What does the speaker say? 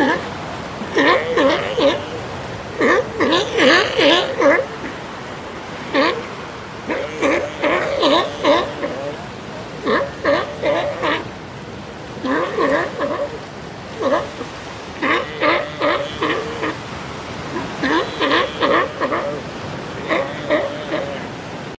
Uh-huh.